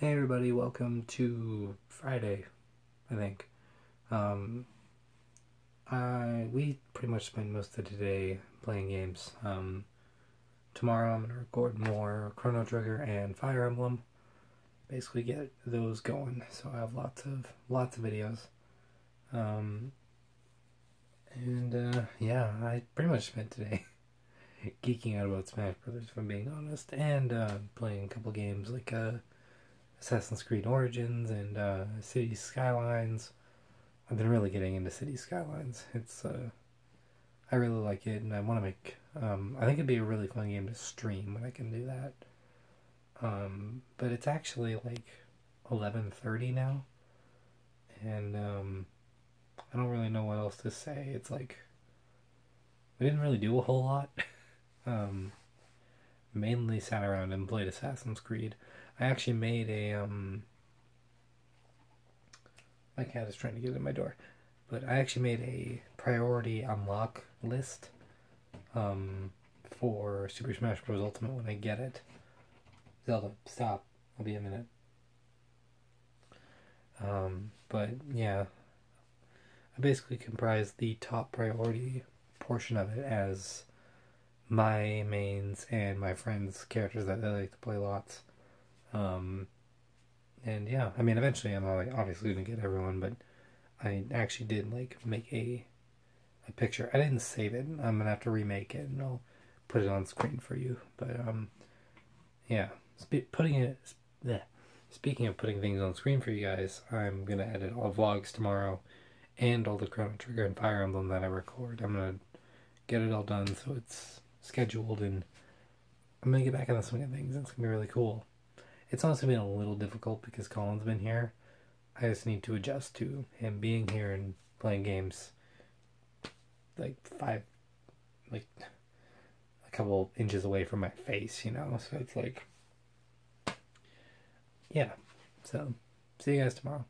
Hey everybody, welcome to Friday, I think. Um, I we pretty much spent most of today playing games. Um, tomorrow I'm gonna record more Chrono Trigger and Fire Emblem. Basically get those going. So I have lots of lots of videos. Um, and uh, yeah, I pretty much spent today geeking out about Smash Brothers, if I'm being honest, and uh, playing a couple games like uh, Assassin's Creed Origins and uh, City Skylines. I've been really getting into City Skylines. It's uh, I really like it, and I want to make. Um, I think it'd be a really fun game to stream when I can do that. Um, but it's actually like eleven thirty now, and um, I don't really know what else to say. It's like we didn't really do a whole lot. um, mainly sat around and played Assassin's Creed. I actually made a um my cat is trying to get in my door. But I actually made a priority unlock list um for Super Smash Bros. Ultimate when I get it. Zelda, stop. I'll be a minute. Um, but yeah, I basically comprise the top priority portion of it as my mains and my friends' characters that I like to play lots. Um, and yeah, I mean, eventually I'm obviously gonna get everyone, but I actually did like make a a picture. I didn't save it. I'm gonna have to remake it, and I'll put it on screen for you. But um, yeah, putting it. Bleh. Speaking of putting things on screen for you guys, I'm gonna edit all vlogs tomorrow, and all the Chrono Trigger and Fire Emblem that I record. I'm gonna get it all done so it's scheduled, and I'm gonna get back in the swing of things. It's gonna be really cool. It's honestly been a little difficult because Colin's been here. I just need to adjust to him being here and playing games like five, like a couple inches away from my face, you know? So it's like, yeah. So, see you guys tomorrow.